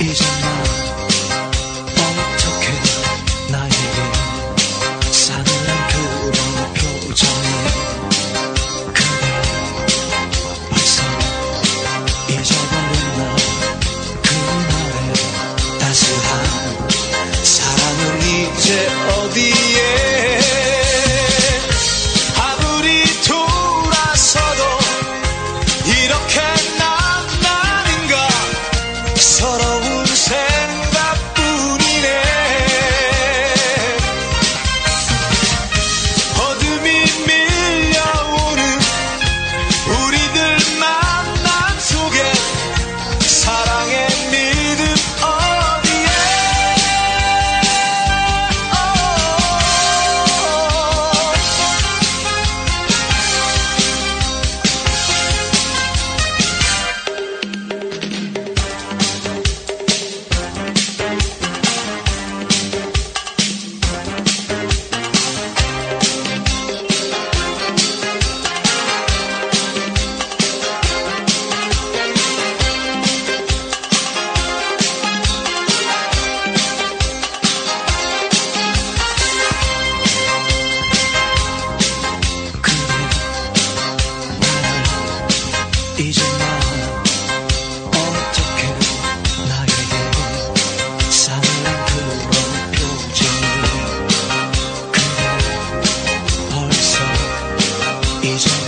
is mine. 이제 넌 어떻게 나에게 사랑한 그런 표정 근데 벌써 이제